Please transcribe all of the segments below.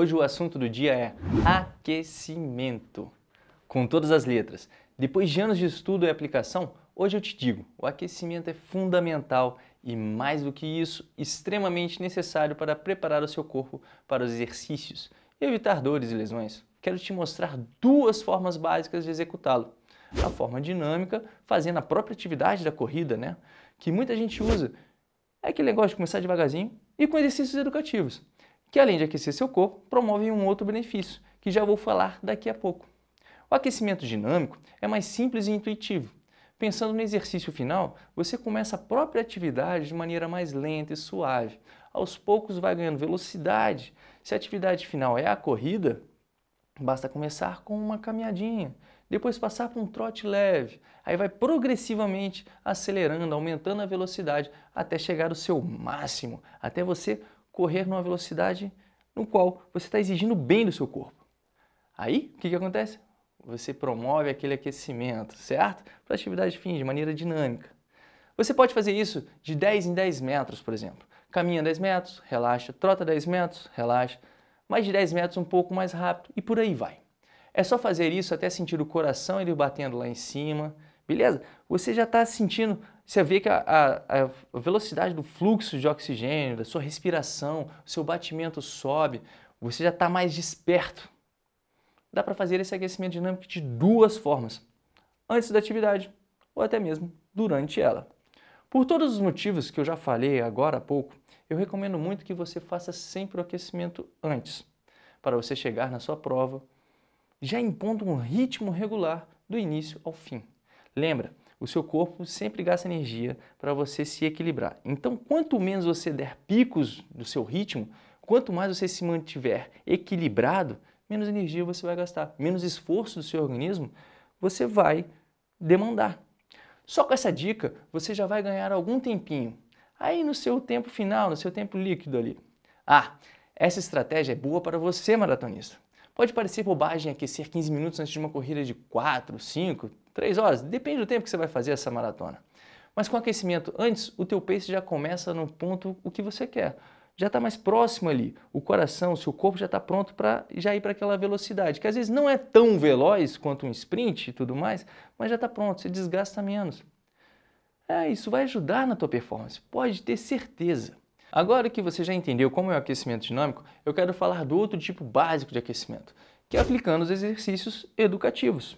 Hoje o assunto do dia é aquecimento, com todas as letras. Depois de anos de estudo e aplicação, hoje eu te digo, o aquecimento é fundamental e mais do que isso, extremamente necessário para preparar o seu corpo para os exercícios e evitar dores e lesões. Quero te mostrar duas formas básicas de executá-lo. A forma dinâmica, fazendo a própria atividade da corrida, né? Que muita gente usa. É aquele negócio de começar devagarzinho e com exercícios educativos que além de aquecer seu corpo, promovem um outro benefício, que já vou falar daqui a pouco. O aquecimento dinâmico é mais simples e intuitivo. Pensando no exercício final, você começa a própria atividade de maneira mais lenta e suave. Aos poucos vai ganhando velocidade. Se a atividade final é a corrida, basta começar com uma caminhadinha, depois passar por um trote leve, aí vai progressivamente acelerando, aumentando a velocidade até chegar ao seu máximo, até você correr numa velocidade no qual você está exigindo bem do seu corpo. Aí, o que, que acontece? Você promove aquele aquecimento, certo? Para atividade fim, de maneira dinâmica. Você pode fazer isso de 10 em 10 metros, por exemplo. Caminha 10 metros, relaxa, trota 10 metros, relaxa, mais de 10 metros um pouco mais rápido e por aí vai. É só fazer isso até sentir o coração ele batendo lá em cima, beleza? Você já está sentindo você vê que a, a, velocidade do fluxo de oxigênio, da sua respiração, o seu batimento sobe, você já está mais desperto. Dá para fazer esse aquecimento dinâmico de duas formas: antes da atividade ou até mesmo durante ela. Por todos os motivos que eu já falei agora há pouco, eu recomendo muito que você faça sempre o aquecimento antes, para você chegar na sua prova já impondo um ritmo regular do início ao fim. Lembra, o seu corpo sempre gasta energia para você se equilibrar. Então, quanto menos você der picos do seu ritmo, quanto mais você se mantiver equilibrado, menos energia você vai gastar, menos esforço do seu organismo você vai demandar. Só com essa dica, você já vai ganhar algum tempinho. Aí no seu tempo final, no seu tempo líquido ali. Ah, essa estratégia é boa para você, maratonista. Pode parecer bobagem aquecer 15 minutos antes de uma corrida de 4, 5, 3 horas, depende do tempo que você vai fazer essa maratona. Mas com aquecimento antes, o teu pace já começa no ponto o que você quer. Já está mais próximo ali. O coração, o seu corpo já está pronto para já ir para aquela velocidade, que às vezes não é tão veloz quanto um sprint e tudo mais, mas já está pronto, você desgasta menos. É, isso vai ajudar na tua performance, pode ter certeza. Agora que você já entendeu como é o aquecimento dinâmico, eu quero falar do outro tipo básico de aquecimento, que é aplicando os exercícios educativos.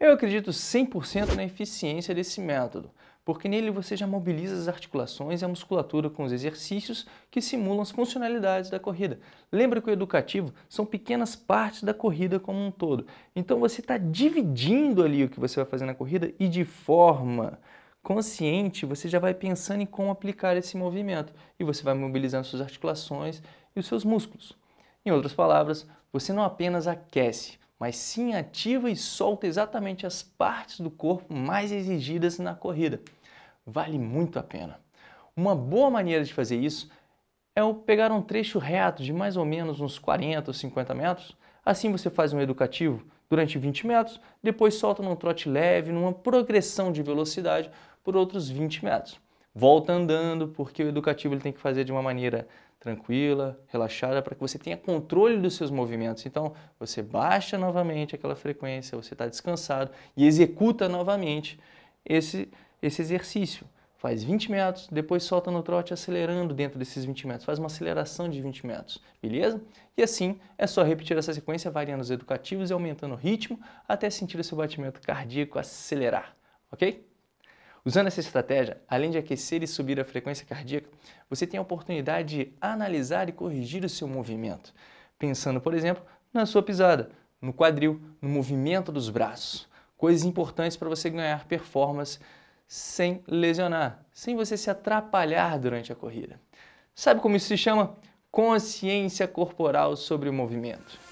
Eu acredito 100% na eficiência desse método, porque nele você já mobiliza as articulações e a musculatura com os exercícios que simulam as funcionalidades da corrida. Lembra que o educativo são pequenas partes da corrida como um todo. Então você está dividindo ali o que você vai fazer na corrida e de forma consciente você já vai pensando em como aplicar esse movimento e você vai mobilizando suas articulações e os seus músculos. Em outras palavras, você não apenas aquece, mas sim ativa e solta exatamente as partes do corpo mais exigidas na corrida. Vale muito a pena. Uma boa maneira de fazer isso é pegar um trecho reto de mais ou menos uns 40 ou 50 metros. Assim você faz um educativo durante 20 metros, depois solta num trote leve, numa progressão de velocidade por outros 20 metros. Volta andando, porque o educativo ele tem que fazer de uma maneira tranquila, relaxada, para que você tenha controle dos seus movimentos. Então, você baixa novamente aquela frequência, você está descansado e executa novamente esse, esse exercício. Faz 20 metros, depois solta no trote acelerando dentro desses 20 metros. Faz uma aceleração de 20 metros, beleza? E assim é só repetir essa sequência, variando os educativos e aumentando o ritmo até sentir o seu batimento cardíaco acelerar, ok? Usando essa estratégia, além de aquecer e subir a frequência cardíaca, você tem a oportunidade de analisar e corrigir o seu movimento, pensando, por exemplo, na sua pisada, no quadril, no movimento dos braços. Coisas importantes para você ganhar performance sem lesionar, sem você se atrapalhar durante a corrida. Sabe como isso se chama? Consciência corporal sobre o movimento.